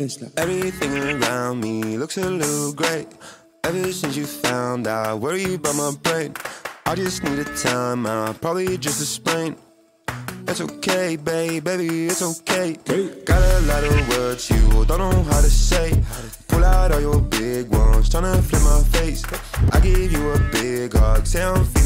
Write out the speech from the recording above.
Everything around me looks a little great. Ever since you found out, worry about my brain. I just need a time out, probably just a sprain. It's okay, babe, baby, it's okay. Got a lot of words you don't know how to say. Pull out all your big ones, tryna flip my face. I give you a big hug, say I'm.